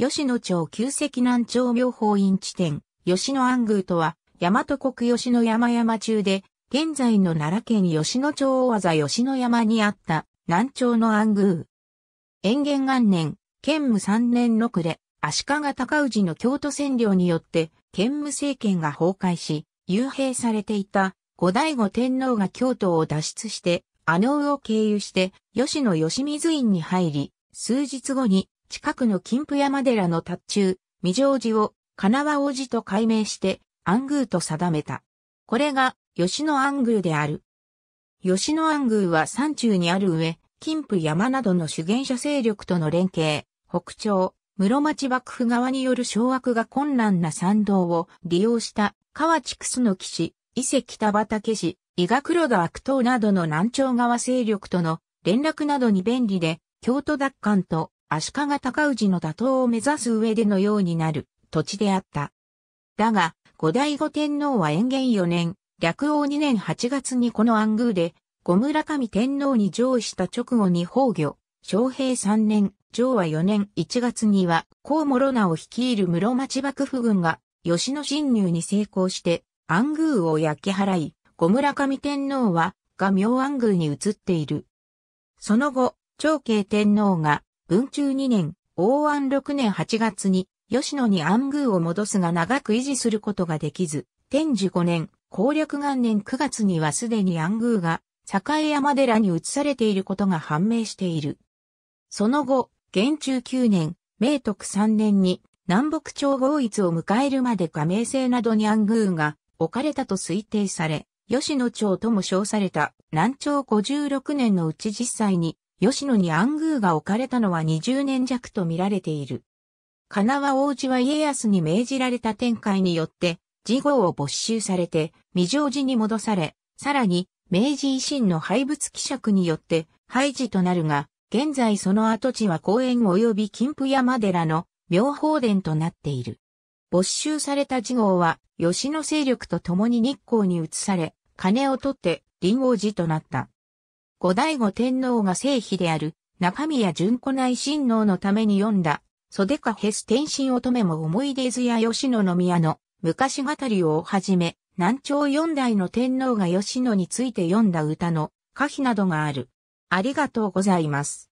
吉野町旧石南町妙法院地点、吉野安宮とは、大和国吉野山山中で、現在の奈良県吉野町大技吉野山にあった南町の安宮。延元元年、建武三年の暮れ、足利高氏の京都占領によって、建武政権が崩壊し、幽閉されていた後醍醐天皇が京都を脱出して、阿能を経由して、吉野吉水院に入り、数日後に近くの金峰山寺の達中、未城寺を金輪王子と改名して安宮と定めた。これが吉野安宮である。吉野安宮は山中にある上、金峰山などの主権者勢力との連携、北朝、室町幕府側による掌握が困難な参道を利用した河内楠の騎士、伊勢北畠氏、伊賀黒田悪党などの南朝側勢力との連絡などに便利で、京都奪還と足利尊氏の打倒を目指す上でのようになる土地であった。だが、後醍醐天皇は延元4年、略王2年8月にこの暗宮で、後村上天皇に上位した直後に崩御、昌平3年、昭和4年1月には、高諸名を率いる室町幕府軍が、吉野侵入に成功して、暗宮を焼き払い、後村上天皇は、が明暗宮に移っている。その後、長慶天皇が、文中2年、王安6年8月に、吉野に暗宮を戻すが長く維持することができず、天寿5年、攻略元年9月にはすでに暗宮が、栄山寺に移されていることが判明している。その後、元中9年、明徳3年に、南北朝合一を迎えるまで加盟制などに暗宮が置かれたと推定され、吉野町とも称された南朝56年のうち実際に吉野に暗宮が置かれたのは20年弱と見られている。金輪王子は家康に命じられた展開によって、事後を没収されて、未城寺に戻され、さらに、明治維新の廃仏希釈によって廃寺となるが、現在その跡地は公園及び金峰山寺の妙法殿となっている。没収された事号は、吉野勢力と共に日光に移され、金を取って林王寺となった。後醍醐天皇が聖妃である中宮純子内親王のために読んだ袖かヘス天心乙女も思い出図や吉野宮の昔語りをはじめ、南朝四代の天皇が吉野について読んだ歌の歌碑などがある。ありがとうございます。